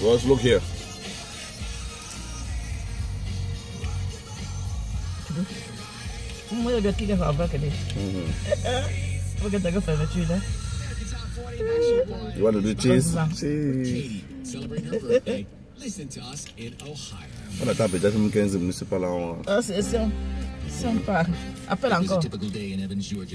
Let's look here. Moi. Mhm. Ta. You want to do cheese? Cheese. Celebrate. Listen to us in Ohio. Municipal en. Ah, c'est a typical.